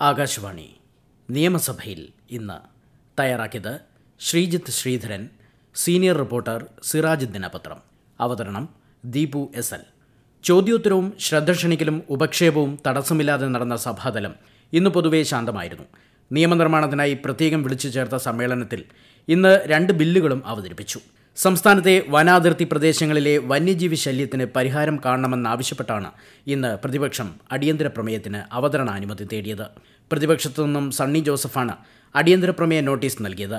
ആകാശവാണി. നിയമസഭയിൽ ഇന്ന് തയ്യാറാക്കിയത് ശ്രീജിത്ത് ശ്രീധരൻ സീനിയർ റിപ്പോർട്ടർ സിറാജ് ദിനപത്രം. അവതരണം ദീപു എസ് എൽ. ചോദ്യോത്തരവും ശ്രദ്ധ ക്ഷണിക്കലും ഉപക്ഷേപവും തടസ്സമില്ലാതെ നടന്ന സഭാതലം ഇന്ന് പൊതുവെ ശാന്തമായിരുന്നു. നിയമനിർമ്മാണത്തിനായി പ്രത്യേകം വിളിച്ചു ചേർത്ത സമ്മേളനത്തിൽ ഇന്ന് രണ്ട് ബില്ലുകളും അവതരിപ്പിച്ചു. സംസ്ഥാനത്തെ വനാതിർത്തി പ്രദേശങ്ങളിലെ വന്യജീവി ശല്യത്തിന് പരിഹാരം കാണണമെന്നാവശ്യപ്പെട്ടാണ് ഇന്ന് പ്രതിപക്ഷം അടിയന്തര പ്രമേയത്തിന് അവതരണാനുമതി തേടിയത്. പ്രതിപക്ഷത്തു നിന്നും സണ്ണി ജോസഫാണ് അടിയന്തര പ്രമേയ നോട്ടീസ് നൽകിയത്.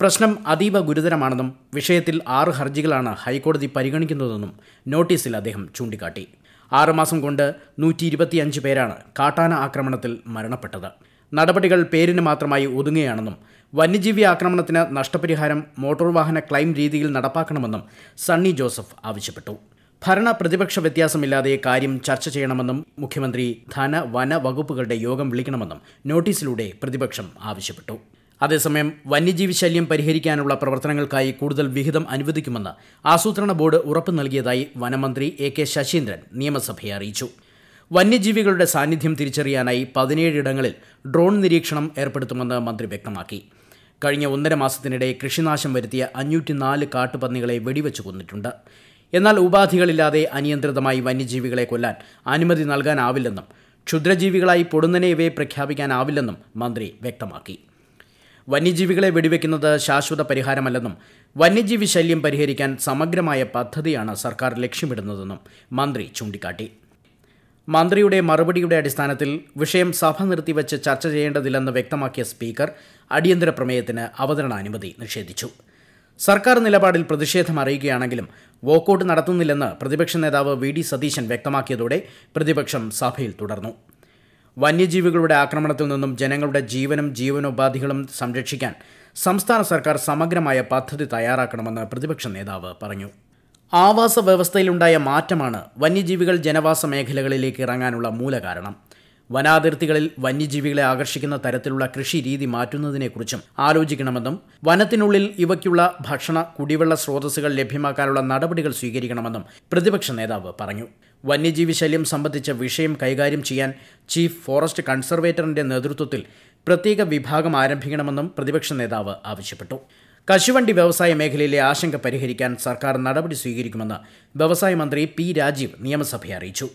പ്രശ്നം അതീവ ഗുരുതരമാണെന്നും വിഷയത്തിൽ ആറ് ഹർജികളാണ് ഹൈക്കോടതി പരിഗണിക്കുന്നതെന്നും നോട്ടീസിൽ അദ്ദേഹം ചൂണ്ടിക്കാട്ടി. ആറുമാസം കൊണ്ട് നൂറ്റി ഇരുപത്തിയഞ്ച് പേരാണ് കാട്ടാന ആക്രമണത്തിൽ മരണപ്പെട്ടത്. നടപടികൾ പേരിന് മാത്രമായി ഒതുങ്ങുകയാണെന്നും വന്യജീവി ആക്രമണത്തിന് നഷ്ടപരിഹാരം മോട്ടോർ വാഹന ക്ലൈം രീതിയിൽ നടപ്പാക്കണമെന്നും സണ്ണി ജോസഫ് ആവശ്യപ്പെട്ടു. ഭരണ പ്രതിപക്ഷ വ്യത്യാസമില്ലാതെ കാര്യം ചർച്ച ചെയ്യണമെന്നും മുഖ്യമന്ത്രി ധന വന വകുപ്പുകളുടെ യോഗം വിളിക്കണമെന്നും നോട്ടീസിലൂടെ പ്രതിപക്ഷം ആവശ്യപ്പെട്ടു. അതേസമയം വന്യജീവി ശല്യം പരിഹരിക്കാനുള്ള പ്രവർത്തനങ്ങൾക്കായി കൂടുതൽ വിഹിതം അനുവദിക്കുമെന്ന് ആസൂത്രണ ബോർഡ് ഉറപ്പു നൽകിയതായി വനമന്ത്രി എ കെ ശശീന്ദ്രൻ നിയമസഭയെ അറിയിച്ചു. വന്യജീവികളുടെ സാന്നിധ്യം തിരിച്ചറിയാനായി പതിനേഴിടങ്ങളിൽ ഡ്രോൺ നിരീക്ഷണം ഏർപ്പെടുത്തുമെന്ന് മന്ത്രി വ്യക്തമാക്കി. കഴിഞ്ഞ ഒന്നര മാസത്തിനിടെ കൃഷിനാശം വരുത്തിയ അഞ്ഞൂറ്റി നാല് കാട്ടുപന്നികളെ വെടിവെച്ച് കൊന്നിട്ടുണ്ട്. എന്നാൽ ഉപാധികളില്ലാതെ അനിയന്ത്രിതമായി വന്യജീവികളെ കൊല്ലാൻ അനുമതി നൽകാനാവില്ലെന്നും ക്ഷുദ്രജീവികളായി പൊടുന്നനെ ഇവയെ പ്രഖ്യാപിക്കാനാവില്ലെന്നും മന്ത്രി വ്യക്തമാക്കി. വന്യജീവികളെ വെടിവെക്കുന്നത് ശാശ്വത പരിഹാരമല്ലെന്നും വന്യജീവി ശല്യം പരിഹരിക്കാൻ സമഗ്രമായ പദ്ധതിയാണ് സർക്കാർ ലക്ഷ്യമിടുന്നതെന്നും മന്ത്രി ചൂണ്ടിക്കാട്ടി. മന്ത്രിയുടെ മറുപടിയുടെ അടിസ്ഥാനത്തിൽ വിഷയം സഭ നിർത്തിവച്ച് ചർച്ച ചെയ്യേണ്ടതില്ലെന്ന് വ്യക്തമാക്കിയ സ്പീക്കർ അടിയന്തര പ്രമേയത്തിന് അവതരണാനുമതി നിഷേധിച്ചു. സർക്കാർ നിലപാടിൽ പ്രതിഷേധം അറിയിക്കുകയാണെങ്കിലും വോക്കൌട്ട് നടത്തുന്നില്ലെന്ന് പ്രതിപക്ഷ നേതാവ് വി ഡി സതീശൻ വ്യക്തമാക്കിയതോടെ പ്രതിപക്ഷം സഭയിൽ തുടർന്നു. വന്യജീവികളുടെ ആക്രമണത്തിൽ നിന്നും ജനങ്ങളുടെ ജീവനും ജീവനോപാധികളും സംരക്ഷിക്കാൻ സംസ്ഥാന സർക്കാർ സമഗ്രമായ പദ്ധതി തയ്യാറാക്കണമെന്ന് പ്രതിപക്ഷ നേതാവ് പറഞ്ഞു. ആവാസ വ്യവസ്ഥയിലുണ്ടായ മാറ്റമാണ് വന്യജീവികൾ ജനവാസ മേഖലകളിലേക്ക് ഇറങ്ങാനുള്ള മൂലകാരണം. വനാതിർത്തികളിൽ വന്യജീവികളെ ആകർഷിക്കുന്ന തരത്തിലുള്ള കൃഷി രീതി മാറ്റുന്നതിനെക്കുറിച്ചും ആലോചിക്കണമെന്നും വനത്തിനുള്ളിൽ ഇവയ്ക്കുള്ള ഭക്ഷണ കുടിവെള്ള സ്രോതസ്സുകൾ ലഭ്യമാക്കാനുള്ള നടപടികൾ സ്വീകരിക്കണമെന്നും പ്രതിപക്ഷ നേതാവ് പറഞ്ഞു. വന്യജീവി ശല്യം സംബന്ധിച്ച വിഷയം കൈകാര്യം ചെയ്യാൻ ചീഫ് ഫോറസ്റ്റ് കൺസർവേറ്ററിന്റെ നേതൃത്വത്തിൽ പ്രത്യേക വിഭാഗം ആരംഭിക്കണമെന്നും പ്രതിപക്ഷ നേതാവ് ആവശ്യപ്പെട്ടു. കശുവണ്ടി വ്യവസായ മേഖലയിലെ ആശങ്ക പരിഹരിക്കാൻ സർക്കാർ നടപടി സ്വീകരിക്കുമെന്ന് വ്യവസായ മന്ത്രി പി രാജീവ് നിയമസഭയെ അറിയിച്ചു.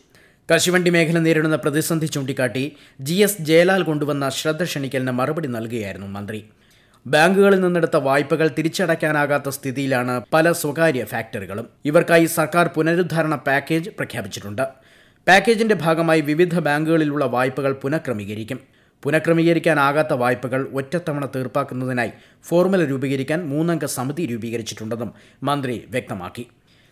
കശുവണ്ടി മേഖല നേരിടുന്ന പ്രതിസന്ധി ചൂണ്ടിക്കാട്ടി ജി എസ് ജയലാൽ കൊണ്ടുവന്ന ശ്രദ്ധ ക്ഷണിക്കലിന് മറുപടി നൽകുകയായിരുന്നു മന്ത്രി. ബാങ്കുകളിൽ നിന്നെടുത്ത വായ്പകൾ തിരിച്ചടയ്ക്കാനാകാത്ത സ്ഥിതിയിലാണ് പല സ്വകാര്യ ഫാക്ടറികളും. ഇവർക്കായി സർക്കാർ പുനരുദ്ധാരണ പാക്കേജ് പ്രഖ്യാപിച്ചിട്ടുണ്ട്. പാക്കേജിന്റെ ഭാഗമായി വിവിധ ബാങ്കുകളിലുള്ള വായ്പകൾ പുനഃക്രമീകരിക്കും. പുനഃക്രമീകരിക്കാനാകാത്ത വായ്പകൾ ഒറ്റത്തവണ തീർപ്പാക്കുന്നതിനായി ഫോർമുല രൂപീകരിക്കാൻ മൂന്നംഗ സമിതി രൂപീകരിച്ചിട്ടുണ്ടെന്നും മന്ത്രി വ്യക്തമാക്കി.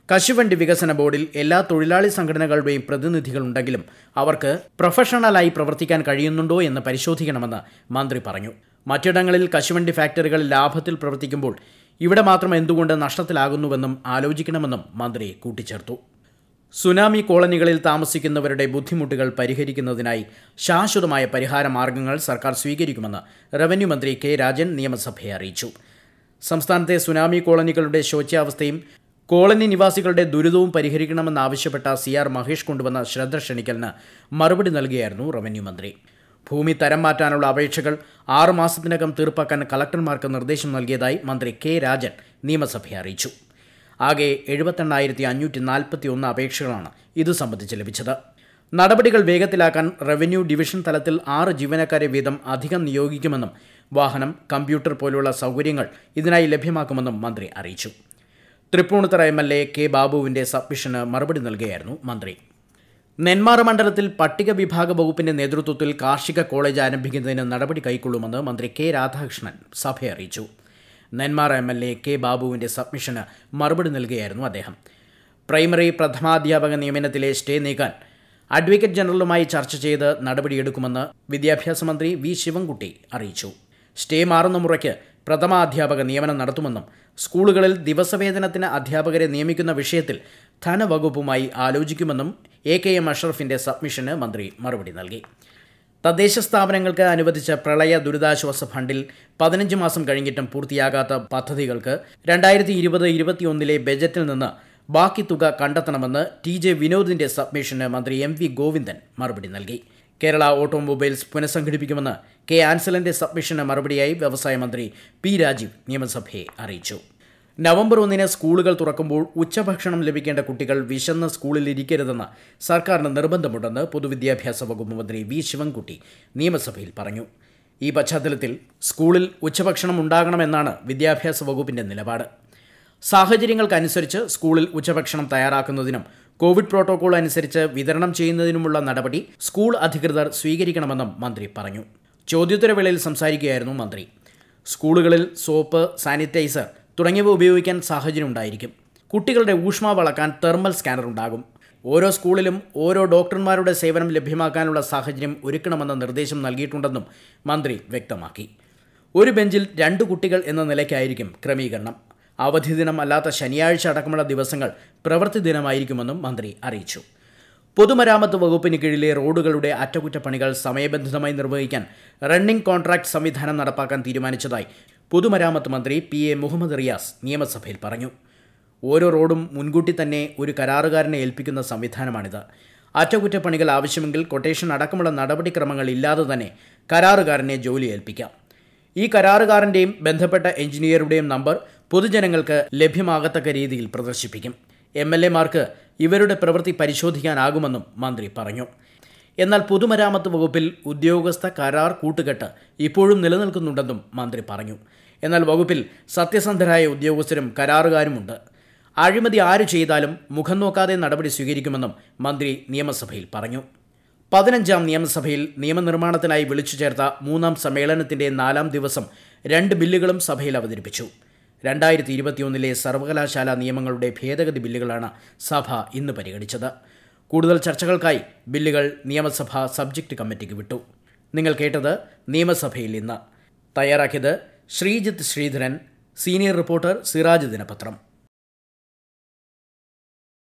കശുവണ്ടി വികസന ബോർഡിൽ എല്ലാ തൊഴിലാളി സംഘടനകളുടെയും പ്രതിനിധികളുണ്ടെങ്കിലും അവർക്ക് പ്രൊഫഷണലായി പ്രവർത്തിക്കാൻ കഴിയുന്നുണ്ടോ എന്ന് പരിശോധിക്കണമെന്ന് മന്ത്രി പറഞ്ഞു. മറ്റിടങ്ങളിൽ കശുവണ്ടി ഫാക്ടറികൾ ലാഭത്തിൽ പ്രവർത്തിക്കുമ്പോൾ ഇവിടെ മാത്രം എന്തുകൊണ്ട് നഷ്ടത്തിലാകുന്നുവെന്നും ആലോചിക്കണമെന്നും മന്ത്രി കൂട്ടിച്ചേർത്തു. സുനാമി കോളനികളിൽ താമസിക്കുന്നവരുടെ ബുദ്ധിമുട്ടുകൾ പരിഹരിക്കുന്നതിനായി ശാശ്വതമായ പരിഹാര മാർഗങ്ങൾ സർക്കാർ സ്വീകരിക്കുമെന്ന് റവന്യൂ മന്ത്രി കെ രാജൻ നിയമസഭയെ അറിയിച്ചു. സംസ്ഥാനത്തെ സുനാമി കോളനികളുടെ ശോച്യാവസ്ഥയും കോളനി നിവാസികളുടെ ദുരിതവും പരിഹരിക്കണമെന്നാവശ്യപ്പെട്ട സി ആർ മഹേഷ് കൊണ്ടുവന്ന ശ്രദ്ധ ക്ഷണിക്കലിന് മറുപടി നൽകുകയായിരുന്നു റവന്യൂ മന്ത്രി. ഭൂമി തരം മാറ്റാനുള്ള അപേക്ഷകൾ ആറുമാസത്തിനകം തീർപ്പാക്കാൻ കളക്ടർമാർക്ക് നിർദ്ദേശം നൽകിയതായി മന്ത്രി കെ രാജൻ നിയമസഭയെ അറിയിച്ചു. ആകെ എഴുപത്തെണ്ണായിരത്തി അഞ്ഞൂറ്റി നാൽപ്പത്തി ഒന്ന് അപേക്ഷകളാണ് ഇതു സംബന്ധിച്ച് ലഭിച്ചത്. നടപടികൾ വേഗത്തിലാക്കാൻ റവന്യൂ ഡിവിഷൻ തലത്തിൽ ആറ് ജീവനക്കാരെ വീതം അധികം നിയോഗിക്കുമെന്നും വാഹനം കമ്പ്യൂട്ടർ പോലുള്ള സൗകര്യങ്ങൾ ഇതിനായി ലഭ്യമാക്കുമെന്നും മന്ത്രി അറിയിച്ചു. Thrippunithura M L A K ബാബുവിന്റെ സബ്മിഷന് മറുപടി നൽകുകയായിരുന്നു മന്ത്രി. നെന്മാറ മണ്ഡലത്തിൽ പട്ടിക വിഭാഗ വകുപ്പിന്റെ നേതൃത്വത്തിൽ കാർഷിക കോളേജ് ആരംഭിക്കുന്നതിന് നടപടി കൈക്കൊള്ളുമെന്ന് മന്ത്രി കെ രാധാകൃഷ്ണൻ സഭയെ അറിയിച്ചു. Nenmara M L A K ബാബുവിന്റെ സബ്മിഷന് മറുപടി നൽകുകയായിരുന്നു അദ്ദേഹം. പ്രൈമറി പ്രഥമാധ്യാപക നിയമനത്തിലെ സ്റ്റേ നീക്കാൻ അഡ്വക്കേറ്റ് ജനറലുമായി ചർച്ച ചെയ്ത് നടപടിയെടുക്കുമെന്ന് വിദ്യാഭ്യാസ മന്ത്രി വി ശിവൻകുട്ടി അറിയിച്ചു. സ്റ്റേ മാറുന്ന മുറയ്ക്ക് പ്രഥമാധ്യാപക നിയമനം നടത്തുമെന്നും സ്കൂളുകളിൽ ദിവസവേതനത്തിന് അധ്യാപകരെ നിയമിക്കുന്ന വിഷയത്തിൽ ധനവകുപ്പുമായി ആലോചിക്കുമെന്നും എ കെ എം അഷറഫിന്റെ സബ്മിഷന് മന്ത്രി മറുപടി നൽകി. തദ്ദേശ സ്ഥാപനങ്ങൾക്ക് അനുവദിച്ച പ്രളയ ദുരിതാശ്വാസ ഫണ്ടിൽ പതിനഞ്ച് മാസം കഴിഞ്ഞിട്ടും പൂർത്തിയാകാത്ത പദ്ധതികൾക്ക് രണ്ടായിരത്തി ഇരുപത് ഇരുപത്തിയൊന്നിലെ ബജറ്റിൽ നിന്ന് ബാക്കി തുക കണ്ടെത്തണമെന്ന് ടി ജെ വിനോദിന്റെ സബ്മിഷന് മന്ത്രി എം വി ഗോവിന്ദൻ മറുപടി നൽകി. കേരള ഓട്ടോമൊബൈൽസ് പുനഃസംഘടിപ്പിക്കുമെന്ന് കെ ആൻസലന്റെ സബ്മിഷന് മറുപടിയായി വ്യവസായ മന്ത്രി പി രാജീവ് നിയമസഭയെ അറിയിച്ചു. നവംബർ ഒന്നിന് സ്കൂളുകൾ തുറക്കുമ്പോൾ ഉച്ചഭക്ഷണം ലഭിക്കേണ്ട കുട്ടികൾ വിശന്ന് സ്കൂളിൽ ഇരിക്കരുതെന്ന് സർക്കാരിന് നിർബന്ധമുണ്ടെന്ന് പൊതുവിദ്യാഭ്യാസ വകുപ്പ് മന്ത്രി വി ശിവൻകുട്ടി നിയമസഭയിൽ പറഞ്ഞു. ഈ പശ്ചാത്തലത്തിൽ സ്കൂളിൽ ഉച്ചഭക്ഷണം ഉണ്ടാകണമെന്നാണ് വിദ്യാഭ്യാസ വകുപ്പിന്റെ നിലപാട്. സാഹചര്യങ്ങൾക്കനുസരിച്ച് സ്കൂളിൽ ഉച്ചഭക്ഷണം തയ്യാറാക്കുന്നതിനും കോവിഡ് പ്രോട്ടോകോൾ അനുസരിച്ച് വിതരണം ചെയ്യുന്നതിനുമുള്ള നടപടി സ്കൂൾ അധികൃതർ സ്വീകരിക്കണമെന്നും മന്ത്രി പറഞ്ഞു. ചോദ്യോത്തരവേളയിൽ സംസാരിക്കുകയായിരുന്നു മന്ത്രി. സ്കൂളുകളിൽ സോപ്പ് സാനിറ്റൈസർ തുടങ്ങിയവ ഉപയോഗിക്കാൻ സാഹചര്യം ഉണ്ടായിരിക്കും. കുട്ടികളുടെ ഊഷ്മാവ് അളക്കാൻ തെർമൽ സ്കാനർ ഉണ്ടാകും. ഓരോ സ്കൂളിലും ഓരോ ഡോക്ടർമാരുടെ സേവനം ലഭ്യമാക്കാനുള്ള സാഹചര്യം ഒരുക്കണമെന്ന നിർദ്ദേശം നൽകിയിട്ടുണ്ടെന്നും മന്ത്രി വ്യക്തമാക്കി. ഒരു ബെഞ്ചിൽ രണ്ട് കുട്ടികൾ എന്ന നിലയ്ക്കായിരിക്കും ക്രമീകരണം. അവധി ദിനം അല്ലാത്ത ശനിയാഴ്ച അടക്കമുള്ള ദിവസങ്ങൾ പ്രവൃത്തി ദിനമായിരിക്കുമെന്നും മന്ത്രി അറിയിച്ചു. പൊതുമരാമത്ത് വകുപ്പിന് കീഴിലെ റോഡുകളുടെ അറ്റകുറ്റപ്പണികൾ സമയബന്ധിതമായി നിർവഹിക്കാൻ റണ്ണിംഗ് കോൺട്രാക്ട് സംവിധാനം നടപ്പാക്കാൻ തീരുമാനിച്ചതായി പൊതുമരാമത്ത് മന്ത്രി പി എ മുഹമ്മദ് റിയാസ് നിയമസഭയിൽ പറഞ്ഞു. ഓരോ റോഡും മുൻകൂട്ടി തന്നെ ഒരു കരാറുകാരനെ ഏൽപ്പിക്കുന്ന സംവിധാനമാണിത്. അറ്റകുറ്റപ്പണികൾ ആവശ്യമെങ്കിൽ കൊട്ടേഷൻ അടക്കമുള്ള നടപടിക്രമങ്ങൾ ഇല്ലാതെ തന്നെ കരാറുകാരനെ ജോലി ഏൽപ്പിക്കാം. ഈ കരാറുകാരന്റെയും ബന്ധപ്പെട്ട എഞ്ചിനീയറുടെയും നമ്പർ പൊതുജനങ്ങൾക്ക് ലഭ്യമാകത്തക്ക രീതിയിൽ പ്രദർശിപ്പിക്കും. എം എൽ എമാർക്ക് ഇവരുടെ പ്രവൃത്തി പരിശോധിക്കാനാകുമെന്നും മന്ത്രി പറഞ്ഞു. എന്നാൽ പൊതുമരാമത്ത് വകുപ്പിൽ ഉദ്യോഗസ്ഥ കരാർ കൂട്ടുകെട്ട് ഇപ്പോഴും നിലനിൽക്കുന്നുണ്ടെന്നും മന്ത്രി പറഞ്ഞു. എന്നാൽ വകുപ്പിൽ സത്യസന്ധരായ ഉദ്യോഗസ്ഥരും കരാറുകാരുമുണ്ട്. അഴിമതി ആര് ചെയ്താലും മുഖം നോക്കാതെ നടപടി സ്വീകരിക്കുമെന്നും മന്ത്രി നിയമസഭയിൽ പറഞ്ഞു. പതിനഞ്ചാം നിയമസഭയിൽ നിയമനിർമ്മാണത്തിനായി വിളിച്ചു ചേർത്ത മൂന്നാം സമ്മേളനത്തിന്റെ നാലാം ദിവസം രണ്ട് ബില്ലുകളും സഭയിൽ അവതരിപ്പിച്ചു. രണ്ടായിരത്തി ഇരുപത്തിയൊന്നിലെ സർവകലാശാല നിയമങ്ങളുടെ ഭേദഗതി ബില്ലുകളാണ് സഭ ഇന്ന് പരിഗണിച്ചത്. കൂടുതൽ ചർച്ചകൾക്കായി ബില്ലുകൾ നിയമസഭ സബ്ജക്ട് കമ്മിറ്റിക്ക് വിട്ടു. നിങ്ങൾ കേട്ടത് നിയമസഭയിൽ ഇന്ന്. തയ്യാറാക്കിയത് ശ്രീജിത്ത് ശ്രീധരൻ സീനിയർ റിപ്പോർട്ടർ സിറാജ് ദിനപത്രം.